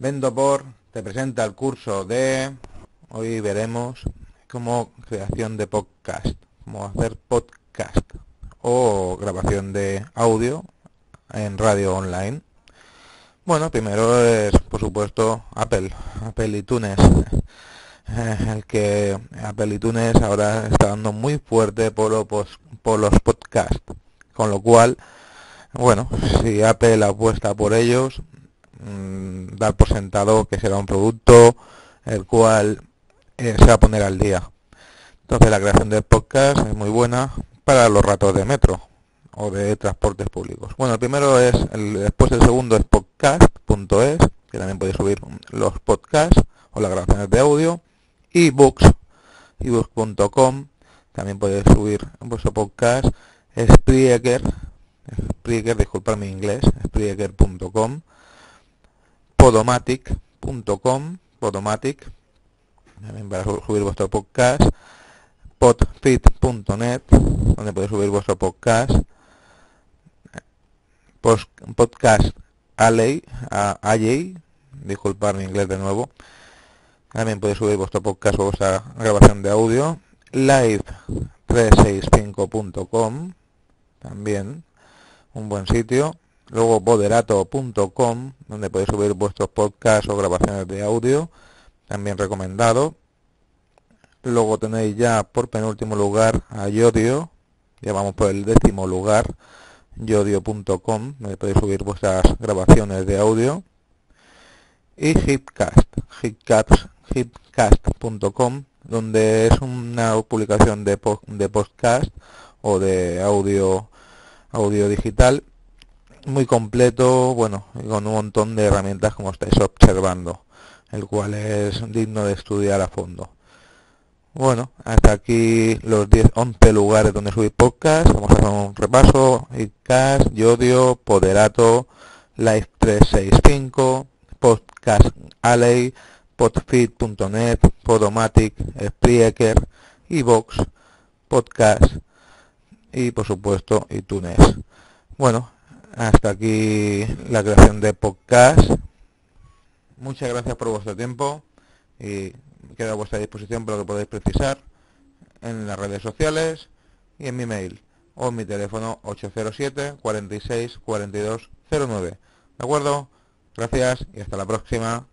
Vendo por te presenta el curso de hoy veremos cómo creación de podcast, cómo hacer podcast o grabación de audio en radio online. Bueno, primero es por supuesto Apple, Apple iTunes. El que Apple iTunes ahora está dando muy fuerte por, los, por los podcasts, con lo cual, bueno, si Apple apuesta por ellos, Mm, dar por sentado que será un producto el cual eh, se va a poner al día. Entonces la creación de podcast es muy buena para los ratos de metro o de transportes públicos. Bueno, el primero es, el, después el segundo es podcast.es, que también podéis subir los podcasts o las grabaciones de audio. Ebooks, ebooks.com, también podéis subir vuestro podcast. Spreaker, Spreaker, disculpad mi inglés, Spreaker.com podomatic.com, podomatic, para subir vuestro podcast, podfit.net, donde podéis subir vuestro podcast, podcast Alley, Alley, disculpar mi inglés de nuevo, también podéis subir vuestro podcast o vuestra grabación de audio, live365.com, también un buen sitio, Luego boderato.com, donde podéis subir vuestros podcasts o grabaciones de audio, también recomendado. Luego tenéis ya por penúltimo lugar a Yodio, ya vamos por el décimo lugar, yodio.com, donde podéis subir vuestras grabaciones de audio. Y Hipcast, hipcast.com, donde es una publicación de, de podcast o de audio audio digital muy completo, bueno, con un montón de herramientas como estáis observando, el cual es digno de estudiar a fondo. Bueno, hasta aquí los 10, 11 lugares donde subir podcast. Vamos a hacer un repaso. ICAS, Yodio, Poderato, Live 365, Podcast Alley, Podfeed.net, Podomatic, Spreaker, Evox, Podcast y por supuesto iTunes. Bueno, hasta aquí la creación de podcast. Muchas gracias por vuestro tiempo y quedo a vuestra disposición para lo que podáis precisar en las redes sociales y en mi mail o en mi teléfono 807 46 42 09. ¿De acuerdo? Gracias y hasta la próxima.